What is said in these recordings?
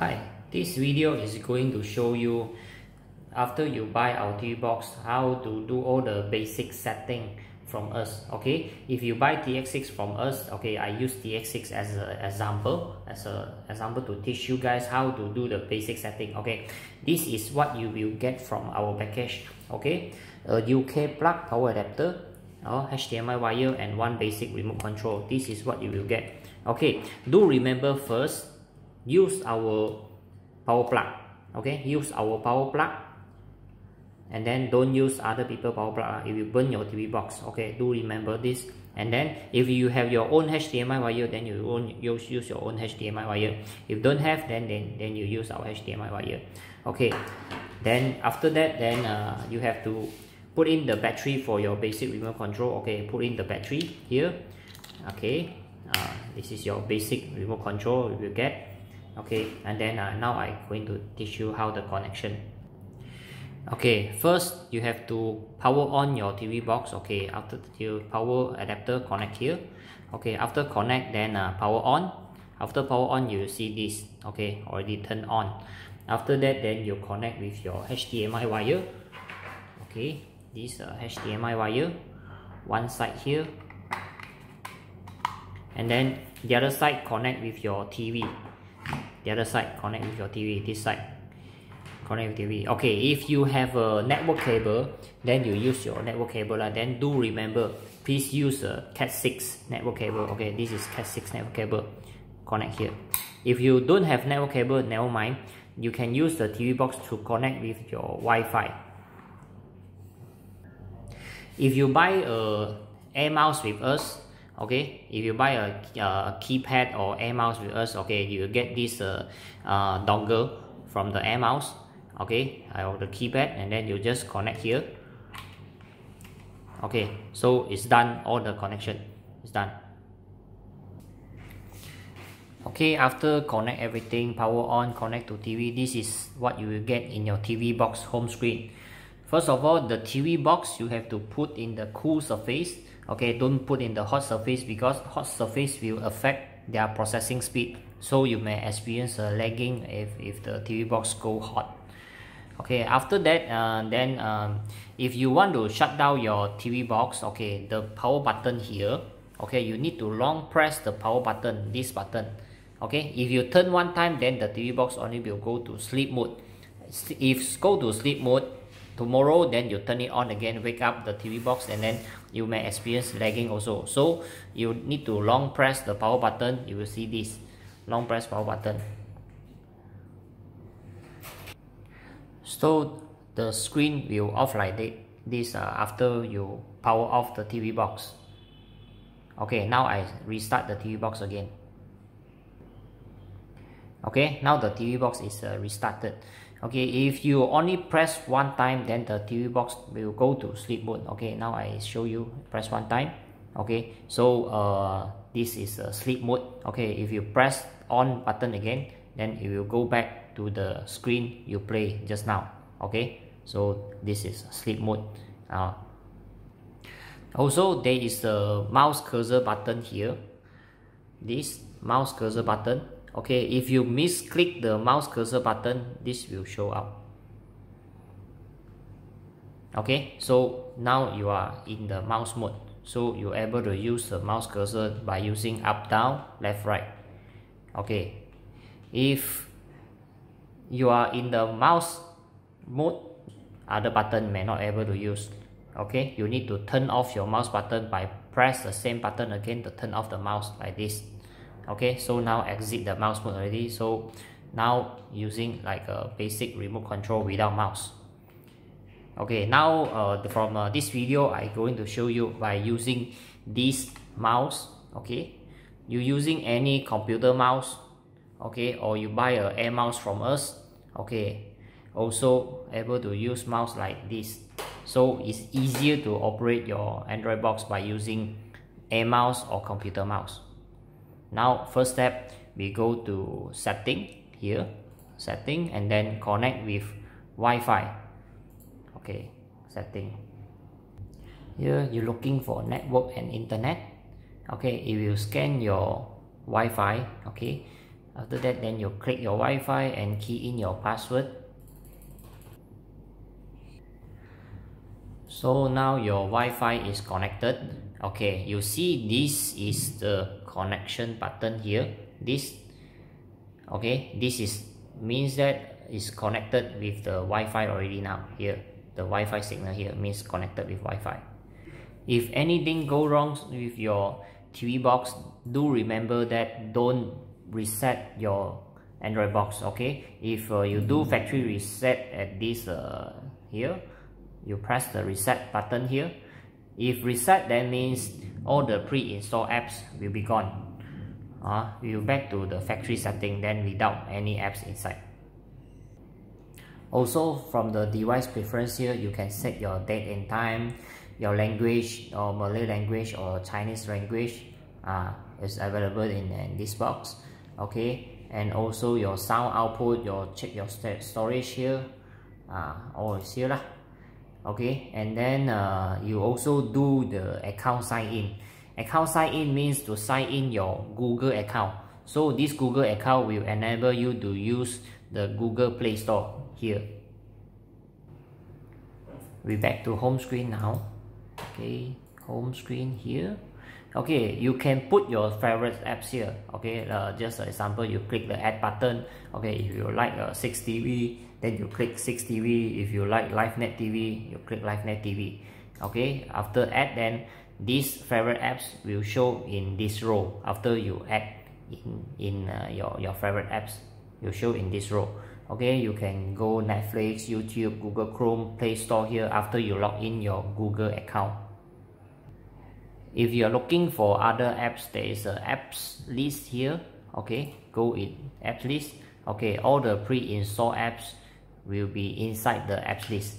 Hi, this video is going to show you after you buy our TV box how to do all the basic setting from us okay? If you buy TX6 from us okay I use TX6 as an example as a example to teach you guys how to do the basic setting okay? This is what you will get from our package okay? A UK plug power adapter or HDMI wire and one basic remote control. This is what you will get okay? Do remember first use our power plug okay? Use our power plug and then don't use other people power plug it will burn your TV box okay? Do remember this. And then if you have your own HDMI wire then you own use, use your own HDMI wire. If don't have then then, then you use our HDMI wire okay? Then after that then uh, you have to put in the battery for your basic remote control okay? Put in the battery here okay? Uh, this is your basic remote control you will get okay and then uh, now I'm going to teach you how the connection. Okay first you have to power on your TV box okay after your power adapter connect here. Okay after connect then uh, power on. After power on you see this okay already turn on. After that then you connect with your HDMI wire. Okay this uh, HDMI wire one side here. And then the other side connect with your TV the other side connect with your TV this side connect with TV okay if you have a network cable then you use your network cable lah. then do remember please use a cat6 network cable. Okay this is cat6 network cable. Connect here. If you don't have network cable never mind. You can use the TV box to connect with your Wi-Fi. If you buy a air mouse with us okay? If you buy a, a keypad or air mouse with us okay you will get this uh, uh, dongle from the air mouse okay? Or the keypad and then you just connect here. Okay so it's done all the connection is done. Okay after connect everything power on connect to TV this is what you will get in your TV box home screen. First of all the TV box you have to put in the cool surface okay don't put in the hot surface because hot surface will affect their processing speed. So you may experience a lagging if, if the TV box go hot. Okay after that uh, then um, if you want to shut down your TV box okay the power button here okay you need to long press the power button this button. Okay if you turn one time then the TV box only will go to sleep mode. If go to sleep mode tomorrow then you turn it on again wake up the TV box and then you may experience lagging also. So you need to long press the power button you will see this. Long press power button. So the screen will off like this uh, after you power off the TV box. Okay now I restart the TV box again. Okay now the TV box is uh, restarted okay if you only press one time then the TV box will go to sleep mode. Okay now I show you press one time. Okay so uh, this is a sleep mode. Okay if you press on button again then it will go back to the screen you play just now. Okay so this is sleep mode. Uh, also there is a mouse cursor button here. This mouse cursor button okay if you misclick the mouse cursor button this will show up. Okay so now you are in the mouse mode. So you're able to use the mouse cursor by using up down left right. Okay if you are in the mouse mode other button may not able to use. Okay you need to turn off your mouse button by press the same button again to turn off the mouse like this okay so now exit the mouse mode already. So now using like a basic remote control without mouse. Okay now uh, from uh, this video i going to show you by using this mouse okay? You using any computer mouse okay? Or you buy a air mouse from us okay? Also able to use mouse like this. So it's easier to operate your android box by using air mouse or computer mouse now first step we go to setting here setting and then connect with Wi-Fi. Okay setting. Here you're looking for network and internet. Okay it will scan your Wi-Fi okay? After that then you click your Wi-Fi and key in your password. So now your Wi-Fi is connected. Okay you see this is the connection button here. This okay this is means that is connected with the Wi-Fi already now here. The Wi-Fi signal here means connected with Wi-Fi. If anything go wrong with your TV box do remember that don't reset your Android box okay? If uh, you do factory reset at this uh, here you press the reset button here. If reset that means all the pre-installed apps will be gone. Uh, you back to the factory setting then without any apps inside. Also from the device preference here you can set your date and time your language or Malay language or Chinese language uh, is available in, in this box okay? And also your sound output your check your storage here uh, all is here lah okay and then uh, you also do the account sign in. Account sign in means to sign in your Google account. So this Google account will enable you to use the Google Play Store here. We back to home screen now. Okay home screen here. Okay you can put your favorite apps here. Okay uh, just an example you click the add button. Okay if you like uh, 6 TV then you click 6 TV if you like LiveNet TV you click LiveNet TV okay after add then these favorite apps will show in this row. After you add in, in uh, your, your favorite apps you show in this row. Okay you can go Netflix YouTube Google Chrome Play Store here after you log in your Google account if you are looking for other apps there is a apps list here. Okay go in apps list. Okay all the pre-installed apps will be inside the apps list.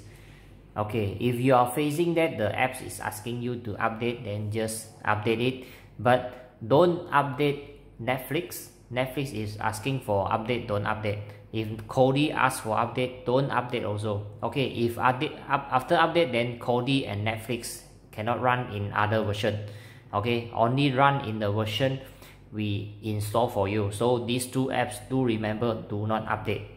Okay if you are facing that the apps is asking you to update then just update it. But don't update netflix. Netflix is asking for update don't update. If Kodi asks for update don't update also. Okay if update up, after update then Kodi and netflix cannot run in other version. Okay only run in the version we install for you. So these two apps do remember do not update.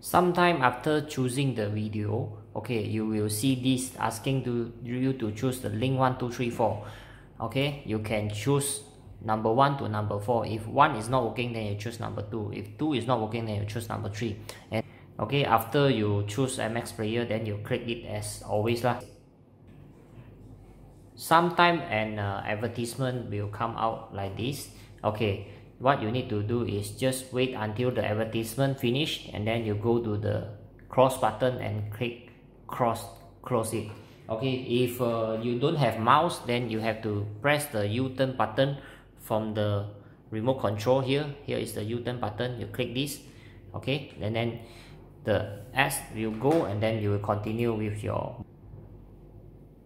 Sometime after choosing the video okay you will see this asking to you to choose the link one two three four. Okay you can choose number one to number four. If one is not working then you choose number two. If two is not working then you choose number three. And okay after you choose mx player then you click it as always lah sometime an uh, advertisement will come out like this. Okay what you need to do is just wait until the advertisement finish and then you go to the cross button and click cross close it. Okay if uh, you don't have mouse then you have to press the u-turn button from the remote control here. Here is the u-turn button. You click this. Okay and then the S will go and then you will continue with your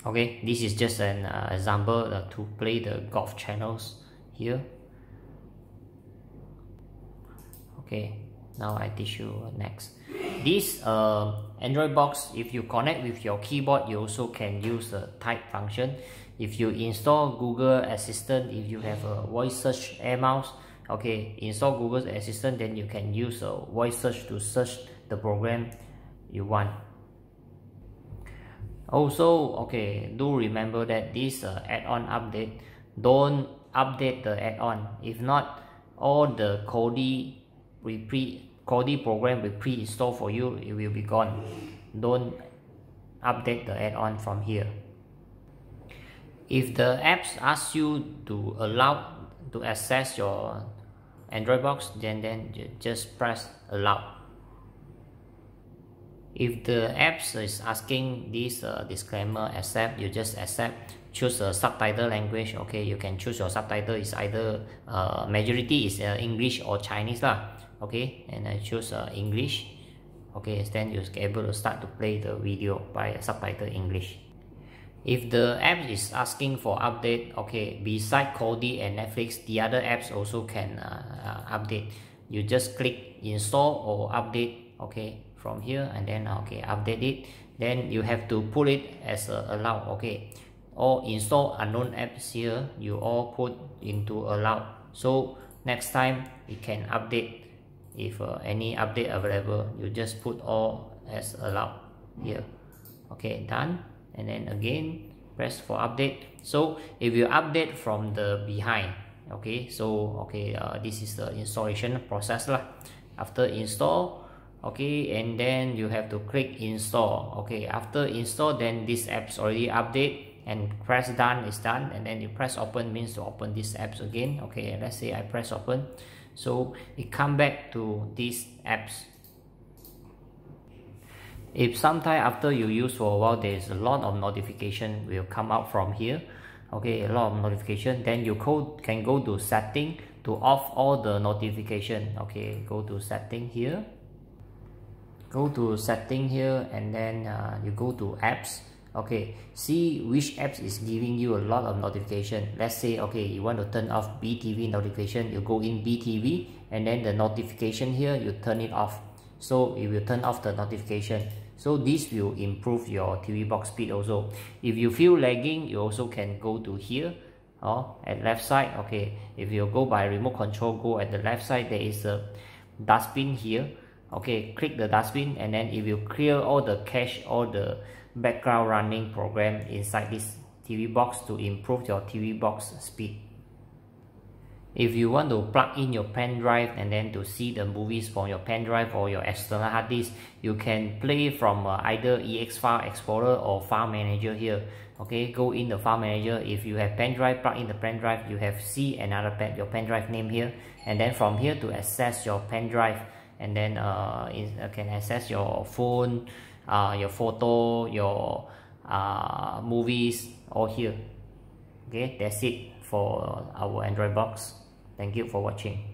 okay this is just an uh, example uh, to play the golf channels here. Okay now I teach you next. This uh, Android box if you connect with your keyboard you also can use the type function. If you install Google Assistant if you have a voice search air mouse okay install Google Assistant then you can use a voice search to search the program you want also okay do remember that this uh, add-on update don't update the add-on. If not all the Kodi pre Kodi program we pre-install for you it will be gone. Don't update the add-on from here. If the apps ask you to allow to access your Android box then then just press allow if the apps is asking this uh, disclaimer accept you just accept. Choose a subtitle language okay you can choose your subtitle. Is either uh, majority is uh, English or Chinese lah okay? And I choose uh, English okay? Then you're able to start to play the video by subtitle English. If the app is asking for update okay beside Kodi and Netflix the other apps also can uh, uh, update. You just click install or update okay from here and then okay update it. Then you have to put it as a allow okay? Or install unknown apps here you all put into allow. So next time it can update. If uh, any update available you just put all as allowed here. Okay done. And then again press for update. So if you update from the behind okay? So okay uh, this is the installation process lah. After install okay and then you have to click install okay. After install then this apps already update and press done is done and then you press open means to open this apps again okay. Let's say I press open so it come back to these apps. If sometime after you use for a while there is a lot of notification will come out from here okay a lot of notification. Then you code can go to setting to off all the notification okay. Go to setting here go to setting here and then uh, you go to apps. Okay see which apps is giving you a lot of notification. Let's say okay you want to turn off btv notification you go in btv and then the notification here you turn it off. So it will turn off the notification. So this will improve your TV box speed also. If you feel lagging you also can go to here or at left side. Okay if you go by remote control go at the left side there is a dustbin here okay click the dustbin and then it will clear all the cache all the background running program inside this TV box to improve your TV box speed. If you want to plug in your pen drive and then to see the movies from your pen drive or your external hard disk you can play from uh, either ES file explorer or file manager here. Okay go in the file manager. If you have pen drive plug in the pen drive. You have see another pen your pen drive name here. And then from here to access your pen drive and then uh, it uh, can access your phone uh, your photo your uh, movies all here okay that's it for our android box Thank you for watching.